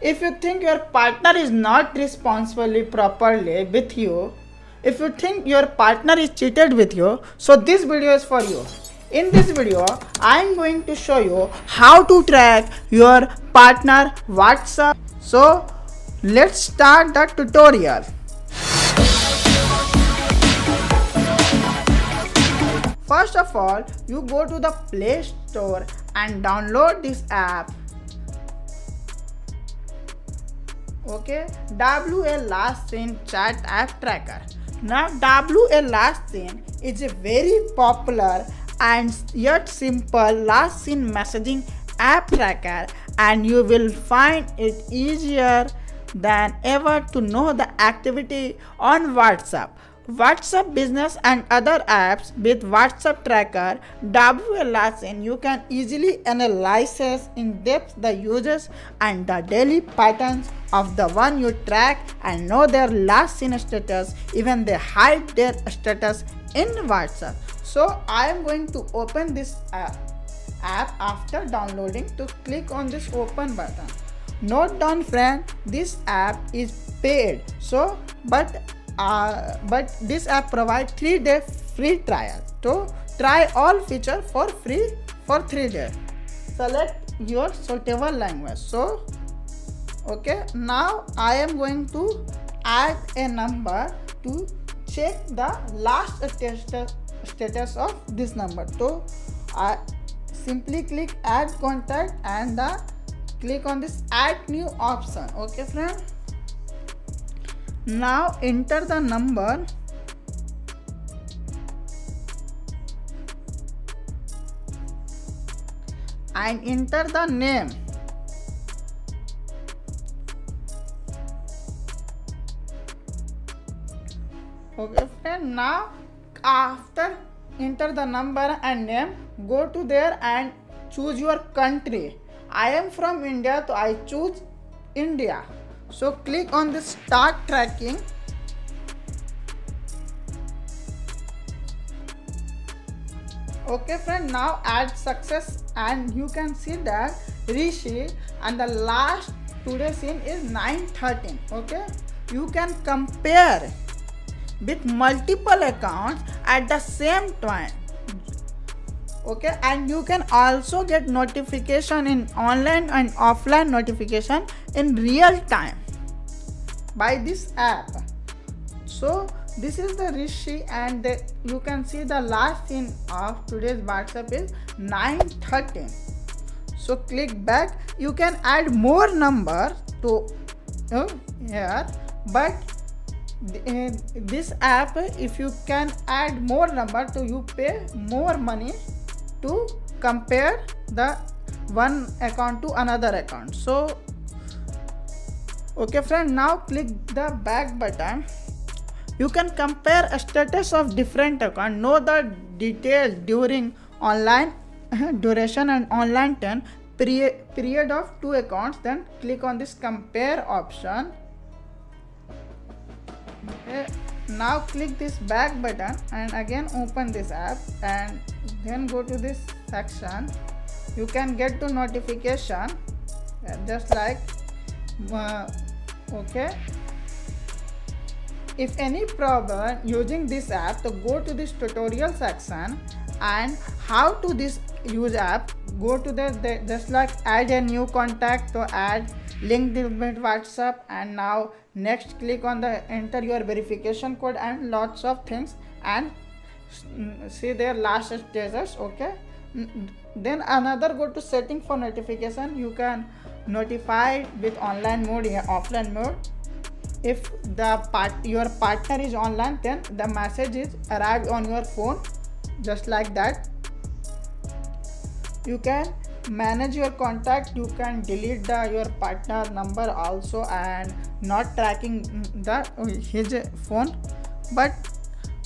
if you think your partner is not responsibly properly with you if you think your partner is cheated with you so this video is for you. In this video i am going to show you how to track your partner whatsapp. So let's start the tutorial. First of all you go to the play store and download this app okay? WA last seen chat app tracker. Now WA last seen is a very popular and yet simple last seen messaging app tracker and you will find it easier than ever to know the activity on WhatsApp WhatsApp Business and other apps with WhatsApp Tracker, WLSN, you can easily analyze in depth the users and the daily patterns of the one you track and know their last seen status, even they hide their status in WhatsApp. So I am going to open this app, app after downloading to click on this open button. Note down friend, this app is paid. So but uh, but this app provides 3 day free trial. To try all feature for free for 3 days select your suitable language. So okay now i am going to add a number to check the last status of this number. So i simply click add contact and the click on this add new option. Okay friend now enter the number and enter the name okay friend now after enter the number and name go to there and choose your country i am from india so i choose india so click on the start tracking. Okay friend now add success and you can see that rishi and the last today seen is 913 okay? You can compare with multiple accounts at the same time okay and you can also get notification in online and offline notification in real time by this app. So this is the rishi and the, you can see the last seen of today's whatsapp is 913 so click back. You can add more number to uh, here but uh, this app if you can add more number to you pay more money to compare the one account to another account. So okay friend now click the back button. You can compare a status of different account. Know the details during online duration and online turn period of two accounts then click on this compare option. Okay now click this back button and again open this app and then go to this section. You can get to notification uh, just like uh, okay. If any problem using this app to go to this tutorial section and how to this use app? Go to the, the just like add a new contact to add link with whatsapp and now next click on the enter your verification code and lots of things. And mm, see their last status okay? Mm, mm, then another go to setting for notification. You can notify with online mode yeah, offline mode. If the part your partner is online then the message is arrived on your phone just like that. You can manage your contact you can delete the your partner number also and not tracking the oh, his phone. But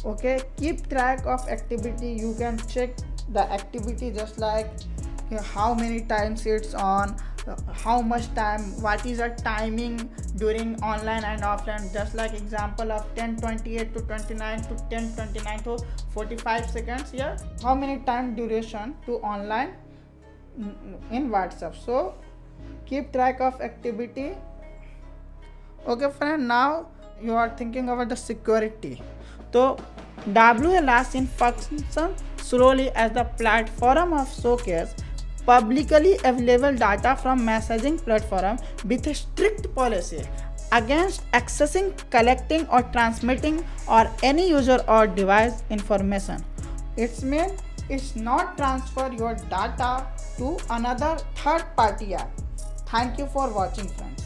okay keep track of activity. You can check the activity just like how many times it's on how much time what is the timing during online and offline? Just like example of 1028 to 29 to 1029 to 45 seconds here how many time duration to online? In whatsapp. So keep track of activity. Okay friend now you are thinking about the security. So WLSN functions slowly as the platform of showcase publicly available data from messaging platform with a strict policy against accessing, collecting or transmitting or any user or device information. It's mean it's not transfer your data to another third party app. Thank you for watching friends.